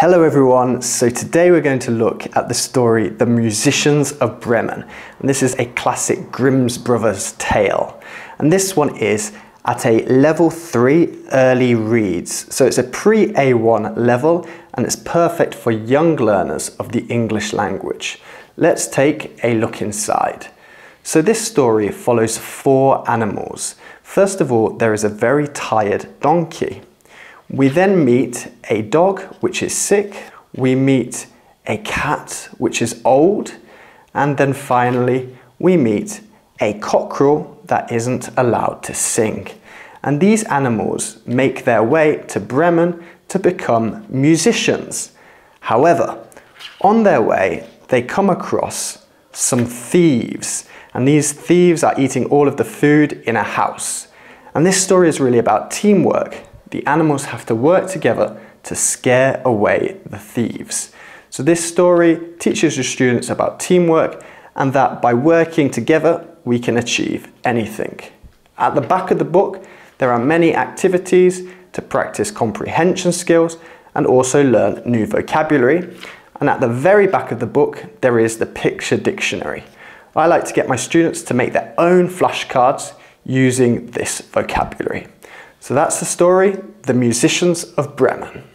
Hello everyone, so today we're going to look at the story The Musicians of Bremen. And this is a classic Grimm's Brothers tale. And this one is at a level 3 early reads. So it's a pre-A1 level and it's perfect for young learners of the English language. Let's take a look inside. So this story follows four animals. First of all, there is a very tired donkey. We then meet a dog which is sick, we meet a cat which is old, and then finally we meet a cockerel that isn't allowed to sing. And these animals make their way to Bremen to become musicians. However, on their way, they come across some thieves, and these thieves are eating all of the food in a house. And this story is really about teamwork the animals have to work together to scare away the thieves. So this story teaches your students about teamwork and that by working together, we can achieve anything. At the back of the book, there are many activities to practice comprehension skills and also learn new vocabulary. And at the very back of the book, there is the picture dictionary. I like to get my students to make their own flashcards using this vocabulary. So that's the story, The Musicians of Bremen.